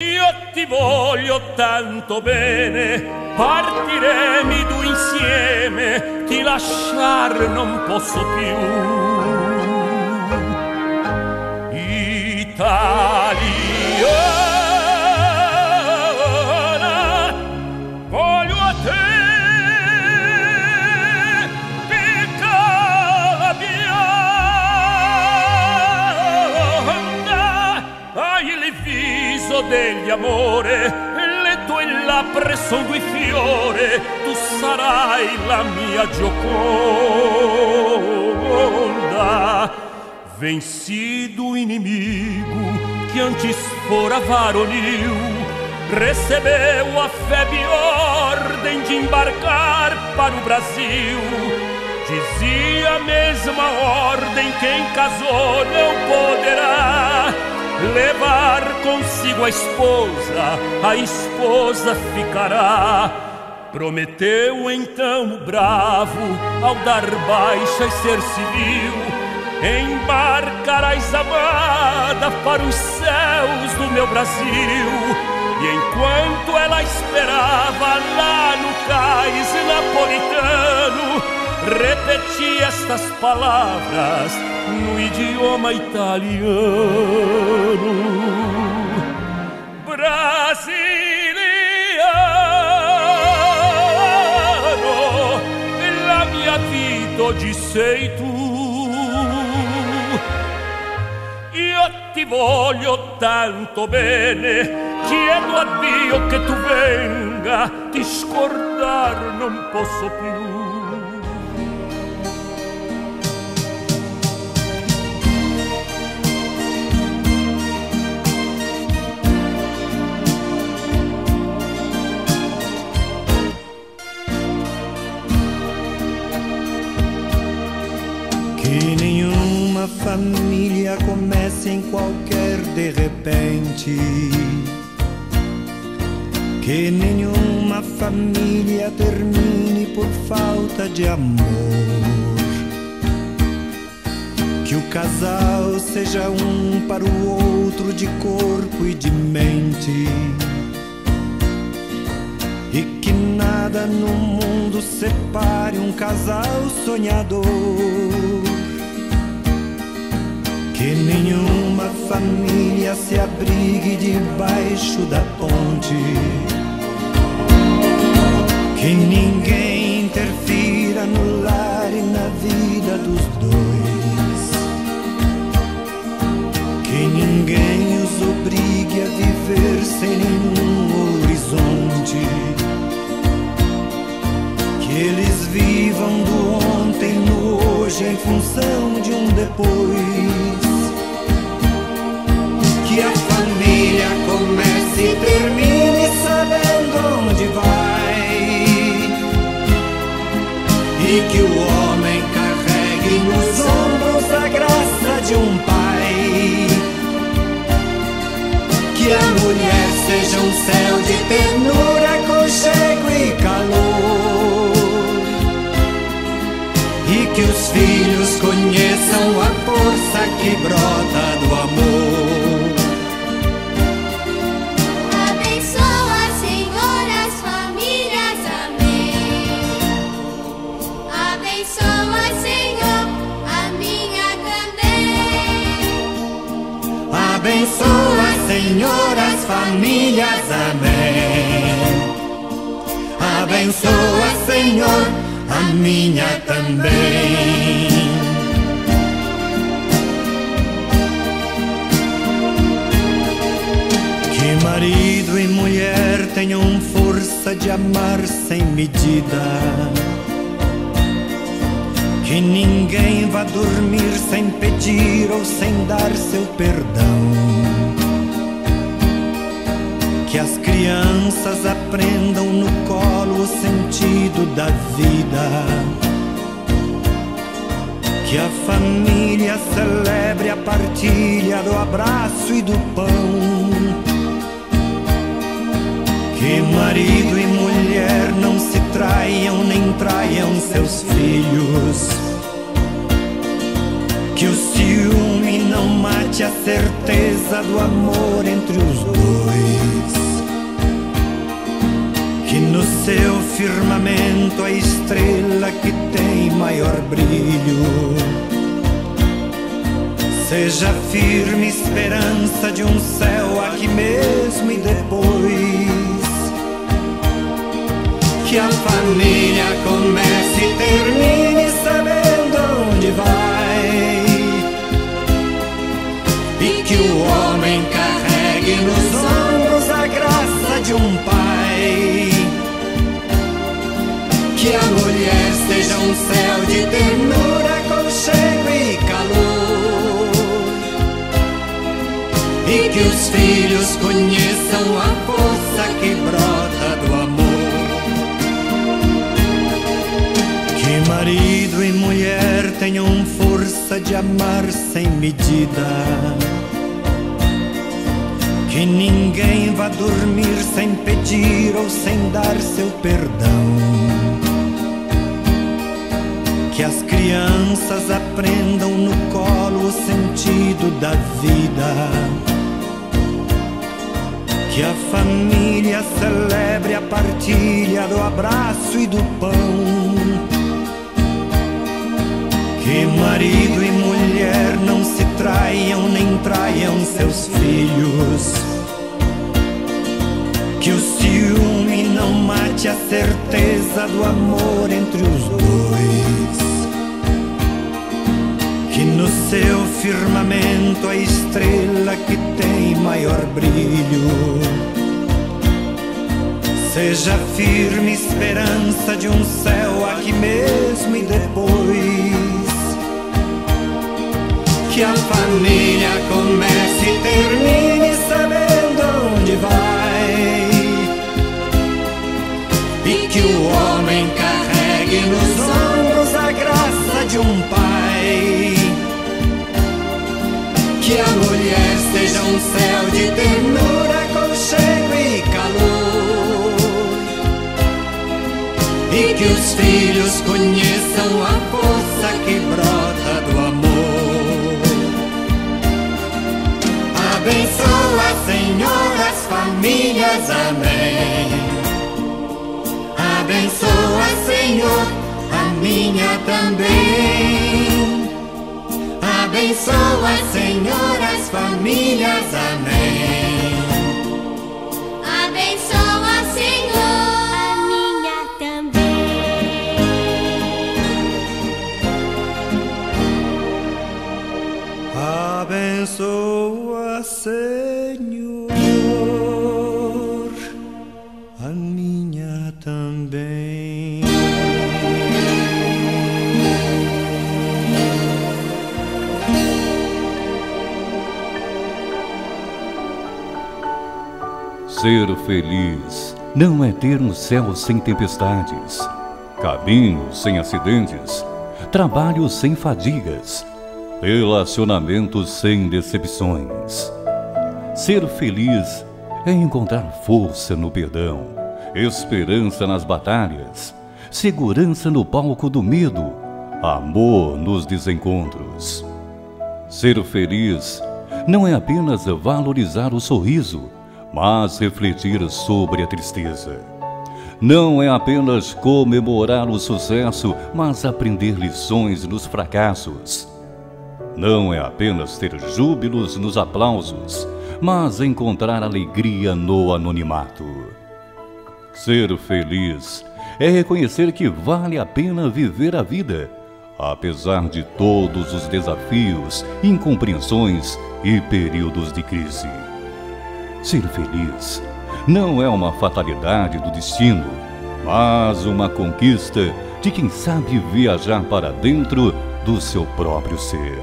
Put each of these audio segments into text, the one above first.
Io ti voglio tanto bene, partiremo insieme, ti lasciar non posso più. Italiana, degli amore, le tue labbra fiore, tu sarai la mia gioconda. Vencido o inimigo que antes fora varonil, recebeu a febre ordem de embarcar para o Brasil. Dizia a mesma ordem: quem casou não poderá levar consigo a esposa, a esposa ficará. Prometeu então o bravo, ao dar baixa e ser civil, embarcarás amada para os céus do meu Brasil. E enquanto ela esperava lá no cais napolitano, repeti estas palavras no idioma italiano. Brasiliano, la mia vita oggi sei tu. Io ti voglio tanto bene, chiedo a Dio che tu venga, ti scordar non posso più. Família comece em qualquer de repente. Que nenhuma família termine por falta de amor. Que o casal seja um para o outro de corpo e de mente. E que nada no mundo separe um casal sonhador. Que nenhuma família se abrigue debaixo da ponte. Que ninguém interfira no lar e na vida dos dois. Que ninguém os obrigue a viver sem nenhum função de um depois. Que a família comece e termine sabendo onde vai. E que o homem carregue nos ombros a graça de um pai. Que a mulher seja um céu de ternura, aconchego e calor. E que os filhos conheçam a força que brota do amor. Abençoa, Senhor, as famílias, amém. Abençoa, Senhor, a minha também. Abençoa, Senhor, as famílias, amém. Abençoa, Senhor, a minha também. Mulher tenham força de amar sem medida. Que ninguém vá dormir sem pedir ou sem dar seu perdão. Que as crianças aprendam no colo o sentido da vida. Que a família celebre a partilha do abraço e do pão. Marido e mulher não se traiam nem traiam seus filhos. Que o ciúme não mate a certeza do amor entre os dois. Que no seu firmamento a estrela que tem maior brilho seja firme esperança de um céu aqui mesmo e depois que a família comece e termine sabendo onde vai. E que o homem carregue nos ombros a graça de um pai. Que a mulher seja um céu de ternura, conchego e calor. E que os filhos conheçam a força que brota força de amar sem medida. Que ninguém vá dormir sem pedir ou sem dar seu perdão. Que as crianças aprendam no colo o sentido da vida que a família celebre a partilha do abraço e do pão. Marido e mulher não se traiam nem traiam seus filhos. Que o ciúme não mate a certeza do amor entre os dois. Que no seu firmamento a estrela que tem maior brilho seja firme esperança de um céu aqui mesmo e depois que a família comece e termine sabendo onde vai e que o homem carregue nos ombros a graça de um pai que a mulher seja um céu de ternura, conchego e calor. E que os filhos conheçam a famílias, amém. Abençoa, Senhor, a minha também. Abençoa, Senhor, as famílias. Amém. Abençoa, Senhor, a minha também. Abençoa, Senhor, Ser feliz não é ter um céu sem tempestades, caminhos sem acidentes, trabalho sem fadigas, relacionamentos sem decepções. Ser feliz é encontrar força no perdão, esperança nas batalhas, segurança no palco do medo, amor nos desencontros. Ser feliz não é apenas valorizar o sorriso, mas refletir sobre a tristeza. Não é apenas comemorar o sucesso, mas aprender lições nos fracassos. Não é apenas ter júbilos nos aplausos, mas encontrar alegria no anonimato. Ser feliz é reconhecer que vale a pena viver a vida, apesar de todos os desafios, incompreensões e períodos de crise. Ser feliz não é uma fatalidade do destino, mas uma conquista de quem sabe viajar para dentro do seu próprio ser.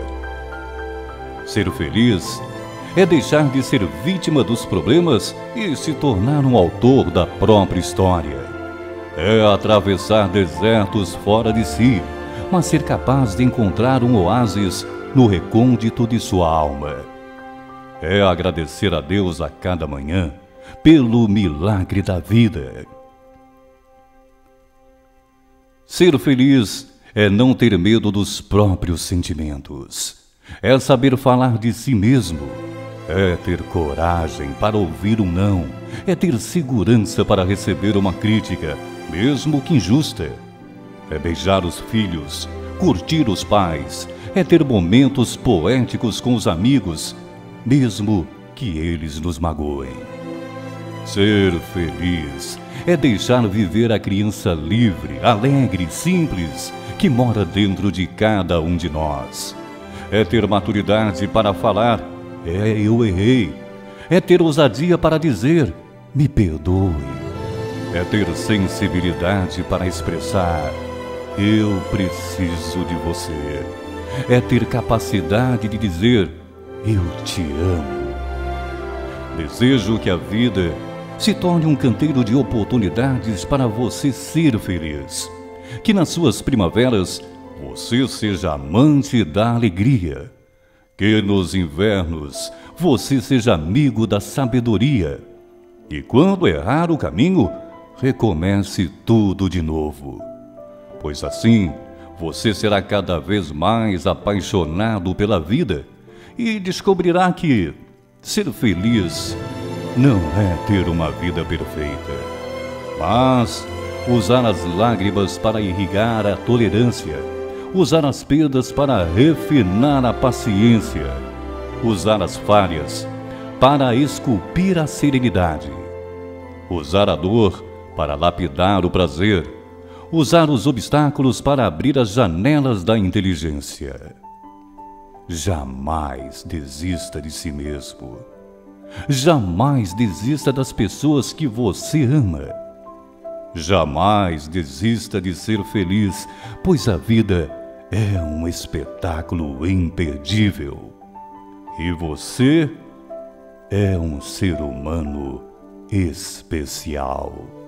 Ser feliz é deixar de ser vítima dos problemas e se tornar um autor da própria história. É atravessar desertos fora de si, mas ser capaz de encontrar um oásis no recôndito de sua alma. É agradecer a Deus a cada manhã pelo milagre da vida. Ser feliz é não ter medo dos próprios sentimentos. é saber falar de si mesmo, é ter coragem para ouvir um não, é ter segurança para receber uma crítica, mesmo que injusta. É beijar os filhos, curtir os pais, é ter momentos poéticos com os amigos, mesmo que eles nos magoem. Ser feliz é deixar viver a criança livre, alegre, simples, que mora dentro de cada um de nós. É ter maturidade para falar, é eu errei. É ter ousadia para dizer, me perdoe. É ter sensibilidade para expressar, eu preciso de você. É ter capacidade de dizer, eu te amo. Desejo que a vida se torne um canteiro de oportunidades para você ser feliz. Que nas suas primaveras você seja amante da alegria. Que nos invernos você seja amigo da sabedoria. E quando errar o caminho, recomece tudo de novo. Pois assim, você será cada vez mais apaixonado pela vida e descobrirá que ser feliz não é ter uma vida perfeita, mas usar as lágrimas para irrigar a tolerância, usar as perdas para refinar a paciência, usar as falhas para esculpir a serenidade, usar a dor para lapidar o prazer, usar os obstáculos para abrir as janelas da inteligência. Jamais desista de si mesmo Jamais desista das pessoas que você ama. Jamais desista de ser feliz, pois a vida é um espetáculo imperdível. E você é um ser humano especial.